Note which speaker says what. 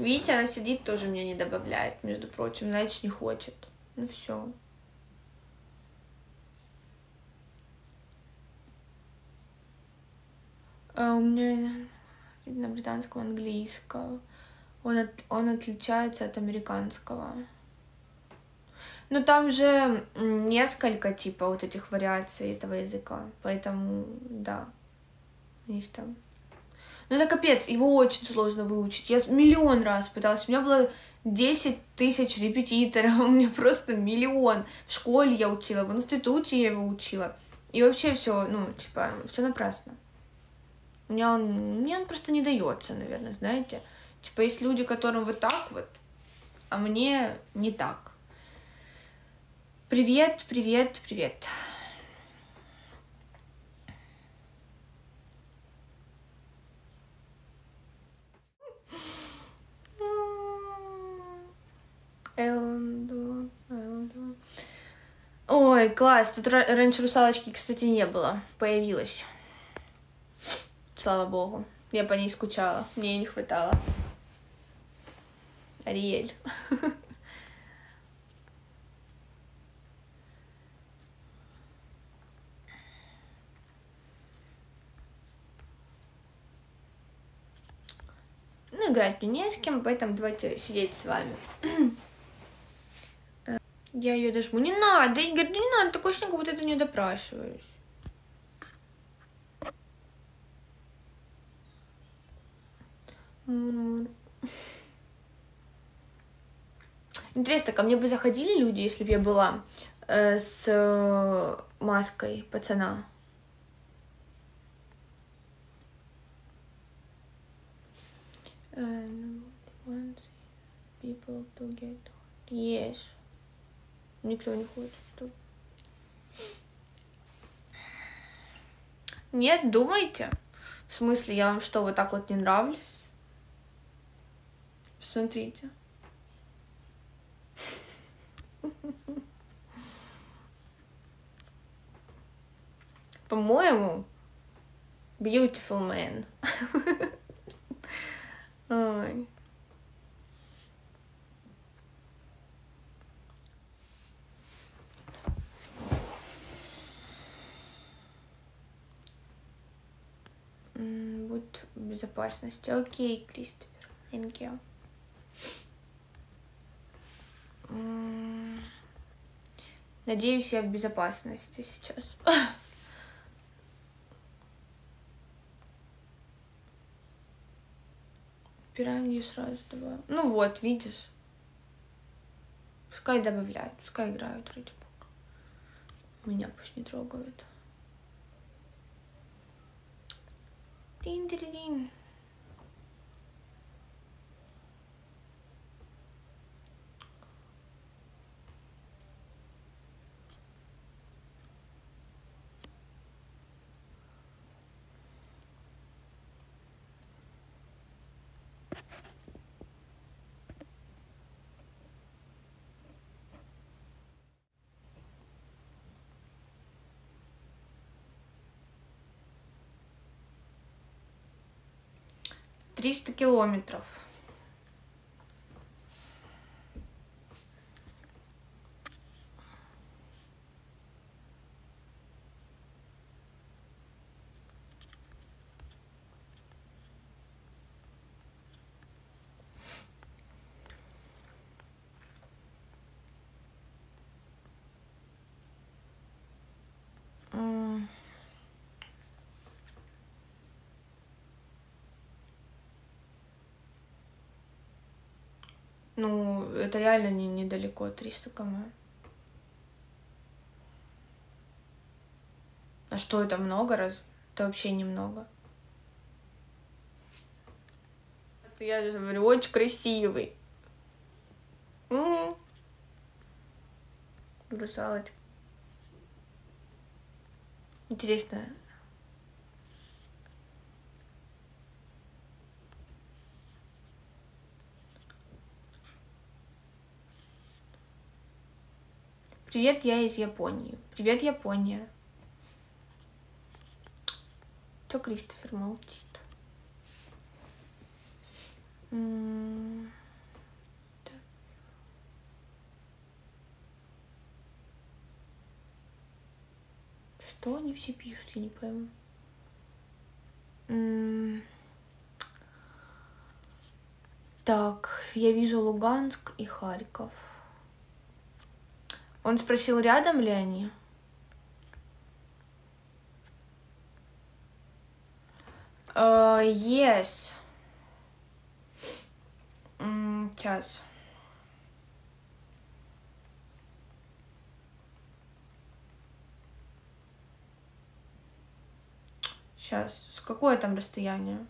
Speaker 1: Видите, она сидит, тоже меня не добавляет, между прочим, значит, не хочет. Ну все. А у меня на британском английского. Он, от, он отличается от американского. Ну, там же несколько типа вот этих вариаций этого языка. Поэтому, да. У них там... Ну, это капец, его очень сложно выучить. Я миллион раз пыталась. У меня было 10 тысяч репетиторов, у меня просто миллион. В школе я учила, в институте я его учила. И вообще все, ну, типа, все напрасно. У меня он, мне он просто не дается, наверное, знаете. Типа, есть люди, которым вот так вот, а мне не так. Привет, привет, привет. Ой, класс. Тут раньше русалочки, кстати, не было. Появилась. Слава богу. Я по ней скучала. Мне ее не хватало. Ариэль. Ну, играть мне не с кем, поэтому давайте сидеть с вами. Я ее дожму. Не надо, Игорь, да не надо, такое ощущение, как будто ты не допрашиваешь. Интересно, ко мне бы заходили люди, если бы я была э, с э, маской пацана? To get yes. Никто не хочет, что? Нет, думайте. В смысле, я вам что, вот так вот не нравлюсь? Смотрите. По-моему, beautiful man. Ой. Безопасности. Окей, Кристофер. Thank you. Надеюсь, я в безопасности сейчас. Пиранью сразу добавим. Ну вот, видишь. Пускай добавляют, пускай играют, ради бога. Меня пусть не трогают. Ding, ding, ding. 300 километров. Ну, это реально не, недалеко, 300 км. А что, это много раз? Это вообще немного. Я же говорю, очень красивый. Угу. Русалочка. Интересно, Привет, я из Японии. Привет, Япония. Что Кристофер молчит? М-м-м. Что они все пишут, я не пойму. М-м-м. Так, я вижу Луганск и Харьков. Он спросил, рядом ли они? Uh, yes. М, Сейчас. Сейчас. С какое там расстояние?